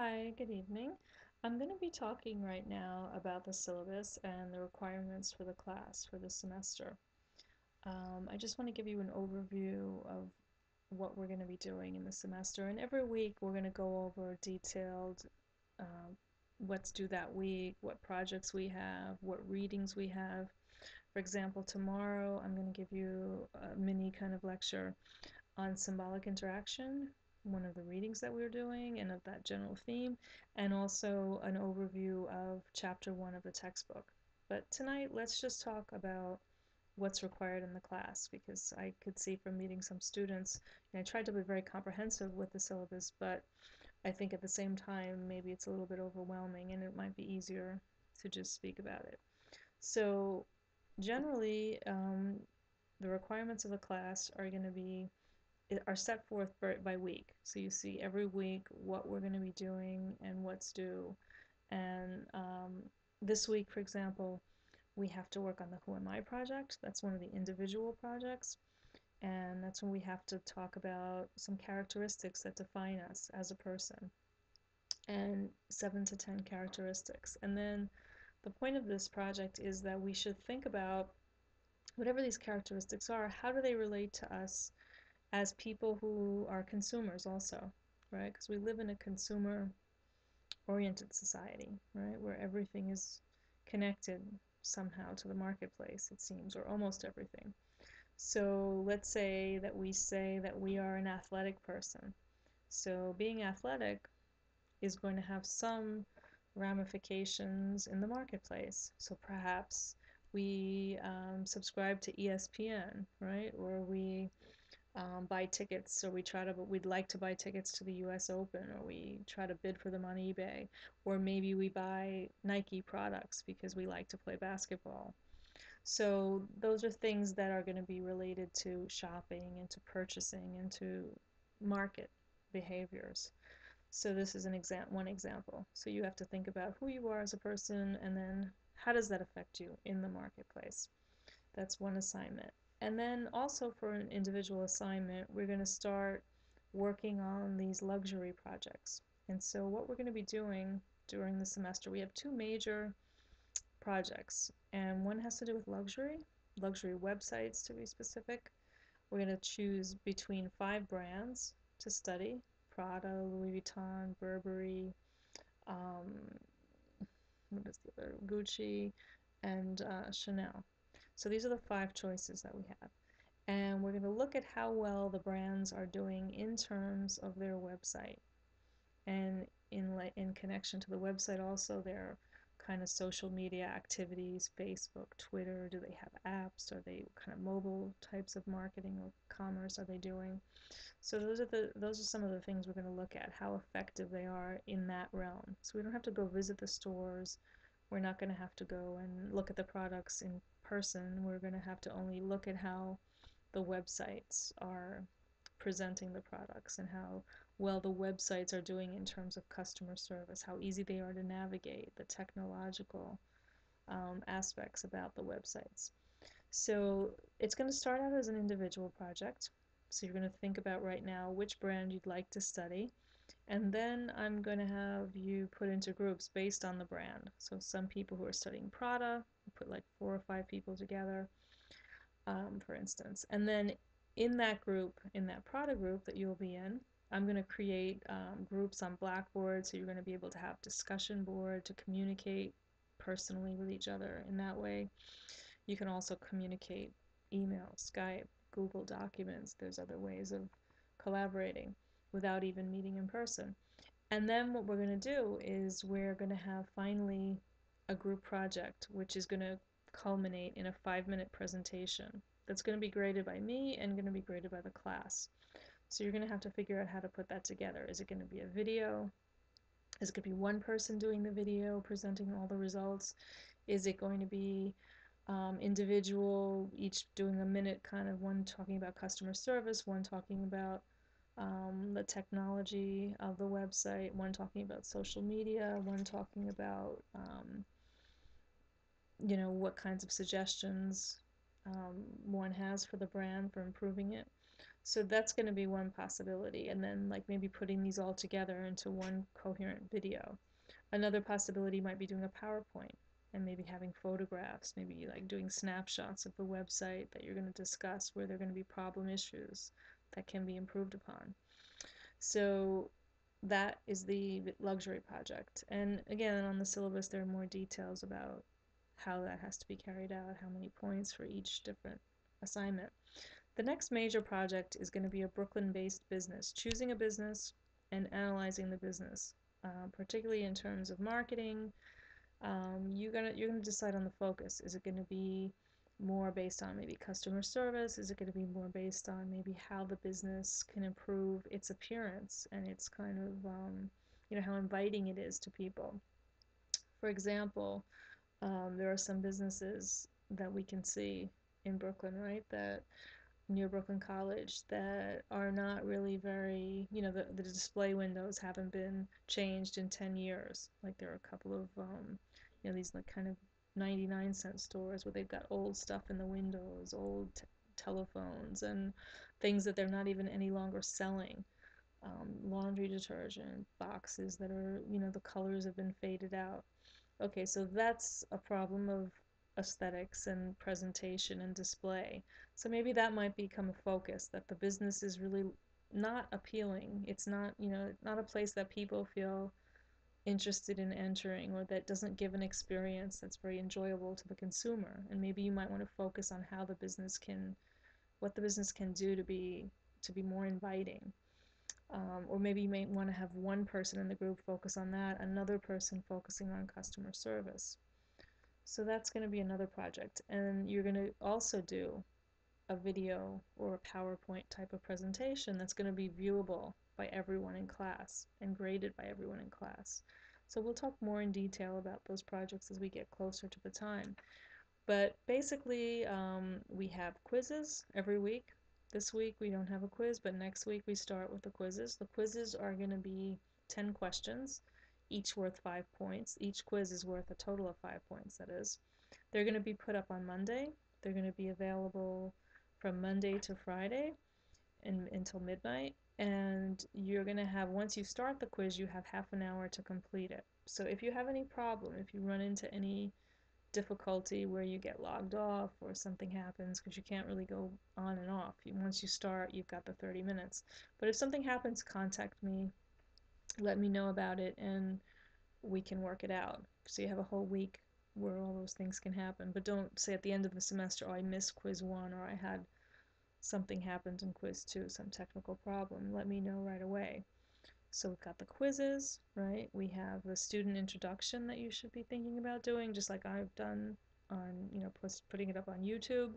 Hi, good evening. I'm going to be talking right now about the syllabus and the requirements for the class for the semester. Um, I just want to give you an overview of what we're going to be doing in the semester, and every week we're going to go over detailed um, what's due that week, what projects we have, what readings we have. For example, tomorrow I'm going to give you a mini kind of lecture on symbolic interaction, one of the readings that we are doing and of that general theme, and also an overview of chapter one of the textbook. But tonight, let's just talk about what's required in the class because I could see from meeting some students, and I tried to be very comprehensive with the syllabus, but I think at the same time, maybe it's a little bit overwhelming and it might be easier to just speak about it. So generally, um, the requirements of the class are going to be are set forth by week. So you see every week what we're going to be doing and what's due. And um, this week, for example, we have to work on the Who Am I project. That's one of the individual projects. And that's when we have to talk about some characteristics that define us as a person. And seven to ten characteristics. And then the point of this project is that we should think about whatever these characteristics are, how do they relate to us as people who are consumers also, right? Because we live in a consumer oriented society, right? Where everything is connected somehow to the marketplace, it seems, or almost everything. So let's say that we say that we are an athletic person. So being athletic is going to have some ramifications in the marketplace. So perhaps we um, subscribe to ESPN, right? Or we um, buy tickets, or we try to, we'd like to buy tickets to the U.S. Open, or we try to bid for them on eBay, or maybe we buy Nike products because we like to play basketball. So those are things that are going to be related to shopping and to purchasing and to market behaviors. So this is an exam one example. So you have to think about who you are as a person and then how does that affect you in the marketplace. That's one assignment. And then also for an individual assignment, we're going to start working on these luxury projects. And so what we're going to be doing during the semester, we have two major projects. And one has to do with luxury, luxury websites to be specific. We're going to choose between five brands to study, Prada, Louis Vuitton, Burberry, um, what is the other, Gucci, and uh, Chanel. So these are the five choices that we have. And we're going to look at how well the brands are doing in terms of their website. And in, in connection to the website also their kind of social media activities, Facebook, Twitter, do they have apps? Are they kind of mobile types of marketing or commerce are they doing? So those are the those are some of the things we're going to look at, how effective they are in that realm. So we don't have to go visit the stores. We're not going to have to go and look at the products in person, we're going to have to only look at how the websites are presenting the products and how well the websites are doing in terms of customer service, how easy they are to navigate, the technological um, aspects about the websites. So it's going to start out as an individual project. So you're going to think about right now which brand you'd like to study. And then I'm going to have you put into groups based on the brand. So some people who are studying Prada put like four or five people together, um, for instance. And then in that group, in that Prada group that you'll be in, I'm going to create um, groups on Blackboard, so you're going to be able to have discussion board to communicate personally with each other in that way. You can also communicate email, Skype, Google Documents. There's other ways of collaborating without even meeting in person. And then what we're going to do is we're going to have finally a group project, which is going to culminate in a five minute presentation that's going to be graded by me and going to be graded by the class. So you're going to have to figure out how to put that together. Is it going to be a video? Is it going to be one person doing the video, presenting all the results? Is it going to be um, individual, each doing a minute, kind of one talking about customer service, one talking about um, the technology of the website, one talking about social media, one talking about um, you know, what kinds of suggestions um, one has for the brand for improving it. So that's going to be one possibility, and then like maybe putting these all together into one coherent video. Another possibility might be doing a PowerPoint and maybe having photographs, maybe like doing snapshots of the website that you're going to discuss where there are going to be problem issues that can be improved upon. So that is the luxury project. And again, on the syllabus, there are more details about how that has to be carried out, how many points for each different assignment. The next major project is going to be a Brooklyn-based business, choosing a business and analyzing the business, uh, particularly in terms of marketing. Um, you're gonna you're gonna decide on the focus. Is it going to be more based on maybe customer service? Is it going to be more based on maybe how the business can improve its appearance and its kind of um, you know how inviting it is to people? For example, um, there are some businesses that we can see in Brooklyn, right? That near Brooklyn College that are not really very, you know, the, the display windows haven't been changed in 10 years. Like there are a couple of, um, you know, these like kind of 99 cent stores where they've got old stuff in the windows, old t- telephones, and things that they're not even any longer selling. Um, laundry detergent boxes that are, you know, the colors have been faded out. Okay, so that's a problem of aesthetics and presentation and display. So maybe that might become a focus that the business is really not appealing. It's not, you know, not a place that people feel interested in entering or that doesn't give an experience that's very enjoyable to the consumer. And maybe you might want to focus on how the business can what the business can do to be to be more inviting. Um, or maybe you may want to have one person in the group focus on that, another person focusing on customer service. So that's going to be another project. And you're going to also do a video or a PowerPoint type of presentation that's going to be viewable by everyone in class and graded by everyone in class. So we'll talk more in detail about those projects as we get closer to the time. But basically, um, we have quizzes every week. This week we don't have a quiz, but next week we start with the quizzes. The quizzes are going to be 10 questions each worth five points. Each quiz is worth a total of five points, that is. They're going to be put up on Monday. They're going to be available from Monday to Friday and, until midnight. And you're going to have, once you start the quiz, you have half an hour to complete it. So if you have any problem, if you run into any difficulty where you get logged off or something happens because you can't really go on and off. Once you start, you've got the 30 minutes. But if something happens, contact me let me know about it and we can work it out. So you have a whole week where all those things can happen. But don't say at the end of the semester, oh, I missed quiz one or I had something happened in quiz two, some technical problem. Let me know right away. So we've got the quizzes, right? We have the student introduction that you should be thinking about doing, just like I've done on, you know, putting it up on YouTube.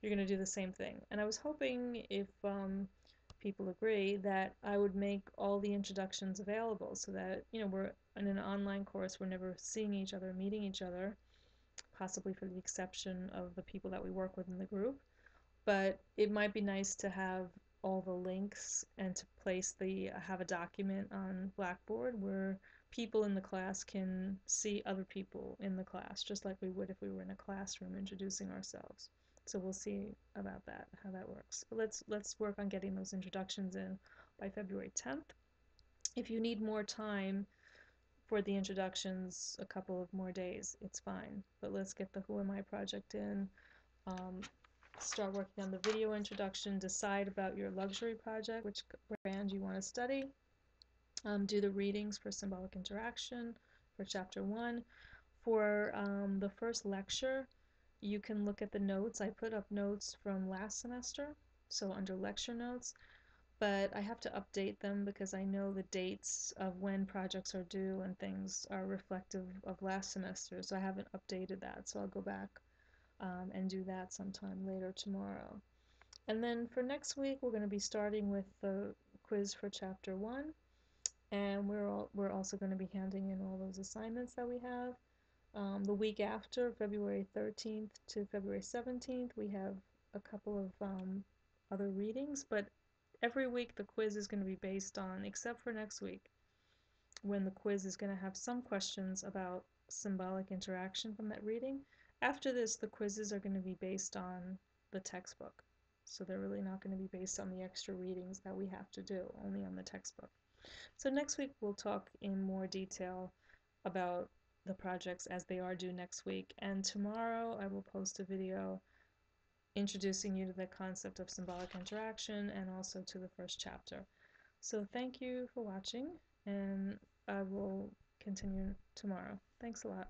You're going to do the same thing. And I was hoping if um, people agree that I would make all the introductions available so that, you know, we're in an online course, we're never seeing each other, meeting each other, possibly for the exception of the people that we work with in the group. But it might be nice to have all the links and to place the have a document on Blackboard where people in the class can see other people in the class, just like we would if we were in a classroom introducing ourselves. So we'll see about that, how that works. But let's let's work on getting those introductions in by February 10th. If you need more time for the introductions, a couple of more days, it's fine. But let's get the Who Am I project in. Um, start working on the video introduction, decide about your luxury project, which brand you want to study, um, do the readings for symbolic interaction for chapter one. For um, the first lecture, you can look at the notes. I put up notes from last semester, so under lecture notes, but I have to update them because I know the dates of when projects are due and things are reflective of last semester, so I haven't updated that, so I'll go back um, and do that sometime later tomorrow. And then for next week, we're going to be starting with the quiz for chapter one, and we're all, we're also going to be handing in all those assignments that we have. Um, the week after, February 13th to February 17th, we have a couple of um, other readings, but every week the quiz is going to be based on, except for next week, when the quiz is going to have some questions about symbolic interaction from that reading. After this, the quizzes are going to be based on the textbook. So they're really not going to be based on the extra readings that we have to do, only on the textbook. So next week we'll talk in more detail about the projects as they are due next week. And tomorrow I will post a video introducing you to the concept of symbolic interaction and also to the first chapter. So thank you for watching and I will continue tomorrow. Thanks a lot.